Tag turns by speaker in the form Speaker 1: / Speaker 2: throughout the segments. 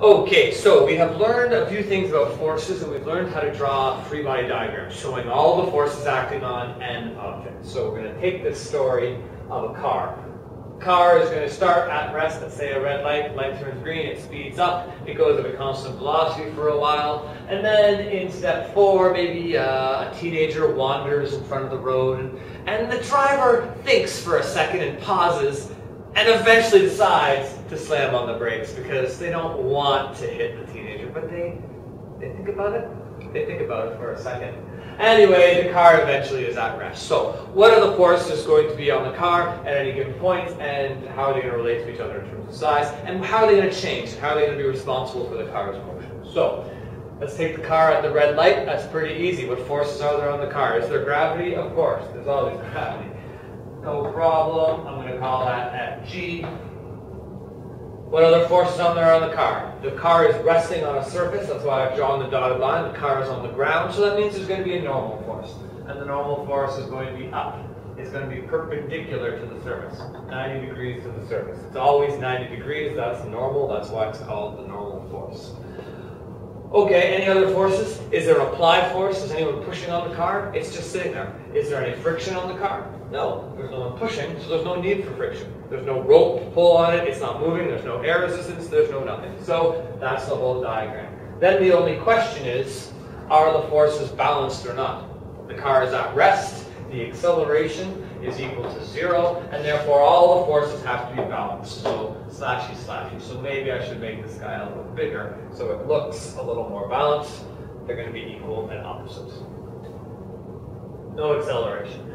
Speaker 1: Okay, so we have learned a few things about forces and we've learned how to draw free body diagrams showing all the forces acting on an object. So we're going to take this story of a car. Car is going to start at rest at say a red light, light turns green, it speeds up, it goes at a constant velocity for a while, and then in step four, maybe uh, a teenager wanders in front of the road and, and the driver thinks for a second and pauses and eventually decides to slam on the brakes because they don't want to hit the teenager, but they they think about it. They think about it for a second. Anyway, the car eventually is at rest. So, what are the forces going to be on the car at any given point, and how are they going to relate to each other in terms of size, and how are they going to change, how are they going to be responsible for the car's motion? So, let's take the car at the red light. That's pretty easy. What forces are there on the car? Is there gravity? Of course, there's always gravity. No problem. I'm going to call that Fg. What other forces on there on the car? The car is resting on a surface. That's why I've drawn the dotted line. The car is on the ground. So that means there's going to be a normal force. And the normal force is going to be up. It's going to be perpendicular to the surface. 90 degrees to the surface. It's always 90 degrees. That's normal. That's why it's called the normal force. Okay, any other forces? Is there applied force? Is anyone pushing on the car? It's just sitting there. Is there any friction on the car? No, there's no one pushing, so there's no need for friction. There's no rope to pull on it, it's not moving, there's no air resistance, there's no nothing. So that's the whole diagram. Then the only question is, are the forces balanced or not? The car is at rest, the acceleration is equal to zero, and therefore all the forces have to be balanced. So slashy slashy. So maybe I should make this guy a little bigger so it looks a little more balanced. They're going to be equal and opposite. No acceleration.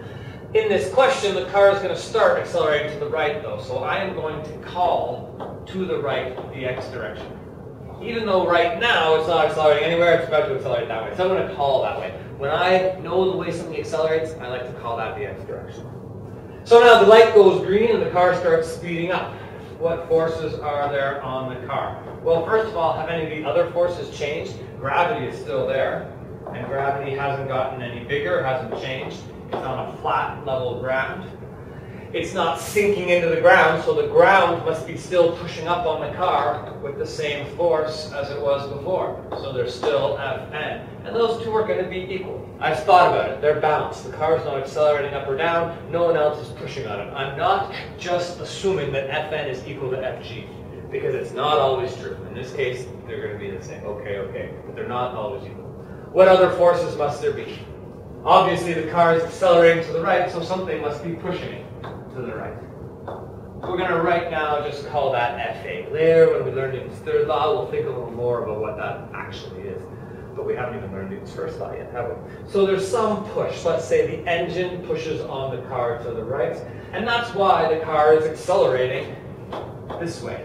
Speaker 1: In this question, the car is going to start accelerating to the right, though, so I am going to call to the right the x direction. Even though right now it's not accelerating anywhere, it's about to accelerate that way. So I'm going to call that way. When I know the way something accelerates, I like to call that the x direction. So now the light goes green and the car starts speeding up. What forces are there on the car? Well, first of all, have any of the other forces changed? Gravity is still there, and gravity hasn't gotten any bigger, hasn't changed. It's on a flat, level ground. It's not sinking into the ground, so the ground must be still pushing up on the car with the same force as it was before. So there's still Fn. And those two are going to be equal. I've thought about it. They're balanced. The car is not accelerating up or down. No one else is pushing on it. I'm not just assuming that Fn is equal to Fg, because it's not always true. In this case, they're going to be the same. Okay, okay. But they're not always equal. What other forces must there be? Obviously, the car is accelerating to the right, so something must be pushing it to the right. We're going to right now just call that FA. Later, when we learn Newton's third law, we'll think a little more about what that actually is. But we haven't even learned Newton's first law yet, have we? So there's some push. Let's say the engine pushes on the car to the right, and that's why the car is accelerating this way.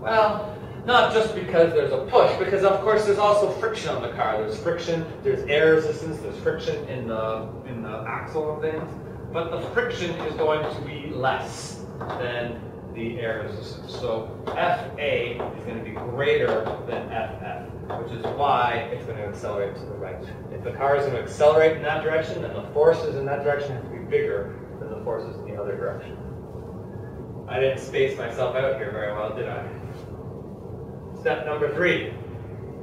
Speaker 1: Well, not just because there's a push, because of course there's also friction on the car. There's friction, there's air resistance, there's friction in the in the axle and things. But the friction is going to be less than the air resistance. So FA is going to be greater than FF, which is why it's going to accelerate to the right. If the car is going to accelerate in that direction, then the forces in that direction have to be bigger than the forces in the other direction. I didn't space myself out here very well, did I? Step number three,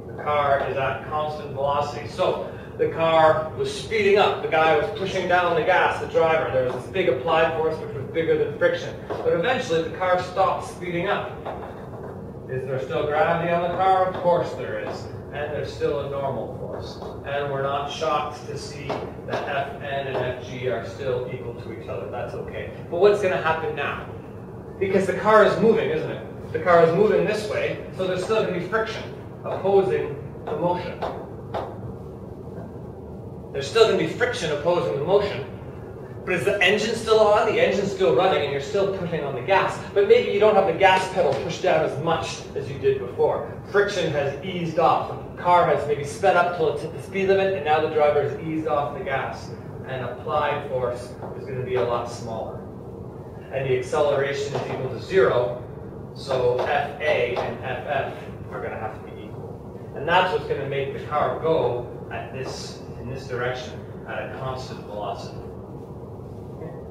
Speaker 1: the car is at constant velocity. So the car was speeding up. The guy was pushing down the gas, the driver. There was this big applied force which was bigger than friction. But eventually the car stopped speeding up. Is there still gravity on the car? Of course there is. And there's still a normal force. And we're not shocked to see that Fn and Fg are still equal to each other. That's okay. But what's going to happen now? Because the car is moving, isn't it? the car is moving this way, so there's still going to be friction opposing the motion. There's still going to be friction opposing the motion. But is the engine still on? The engine's still running and you're still pushing on the gas. But maybe you don't have the gas pedal pushed down as much as you did before. Friction has eased off. The car has maybe sped up till it's hit the speed limit and now the driver has eased off the gas. And applied force is going to be a lot smaller. And the acceleration is equal to zero so FA and FF are going to have to be equal. And that's what's going to make the car go at this in this direction at a constant velocity.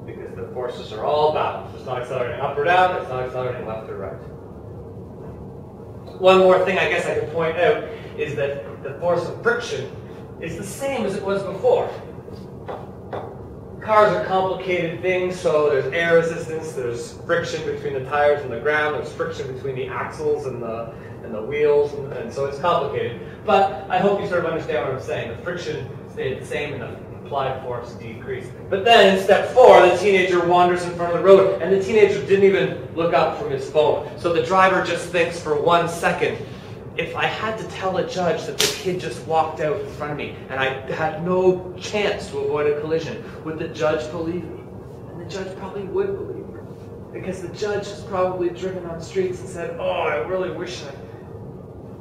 Speaker 1: Because the forces are all balanced. It's not accelerating up or down, it's not accelerating left or right. One more thing I guess I could point out is that the force of friction is the same as it was before. Cars are complicated things, so there's air resistance, there's friction between the tires and the ground, there's friction between the axles and the, and the wheels, and, and so it's complicated. But I hope you sort of understand what I'm saying. The friction stayed the same and the applied force decreased. But then in step four, the teenager wanders in front of the road, and the teenager didn't even look up from his phone. So the driver just thinks for one second, if I had to tell a judge that the kid just walked out in front of me and I had no chance to avoid a collision, would the judge believe me? And the judge probably would believe me. Because the judge has probably driven on streets and said, oh, I really wish I...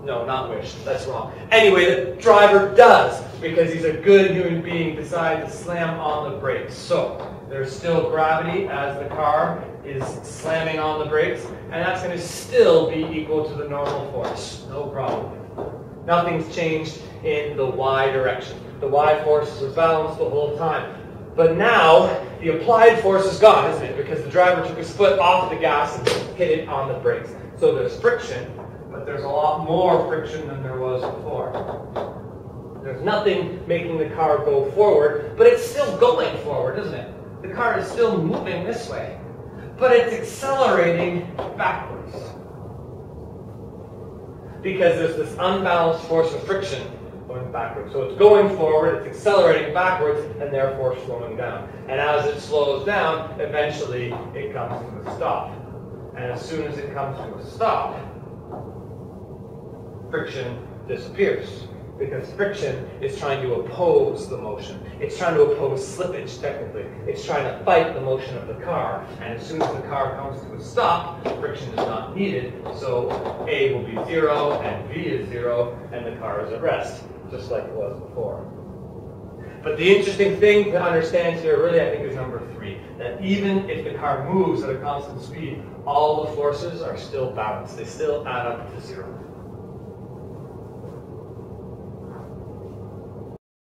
Speaker 1: No, not wish. That's wrong. Anyway, the driver does, because he's a good human being, decide to slam on the brakes. So, there's still gravity as the car is slamming on the brakes, and that's going to still be equal to the normal force. No problem. Nothing's changed in the y direction. The y forces are balanced the whole time. But now, the applied force is gone, isn't it? Because the driver took his foot off the gas and hit it on the brakes. So there's friction, but there's a lot more friction than there was before. There's nothing making the car go forward, but it's still going forward, isn't it? The car is still moving this way, but it's accelerating backwards. Because there's this unbalanced force of friction going backwards. So it's going forward, it's accelerating backwards, and therefore slowing down. And as it slows down, eventually it comes to a stop. And as soon as it comes to a stop, friction disappears because friction is trying to oppose the motion. It's trying to oppose slippage, technically. It's trying to fight the motion of the car. And as soon as the car comes to a stop, friction is not needed, so A will be zero, and V is zero, and the car is at rest, just like it was before. But the interesting thing to understand here, really, I think, is number three, that even if the car moves at a constant speed, all the forces are still balanced. They still add up to zero.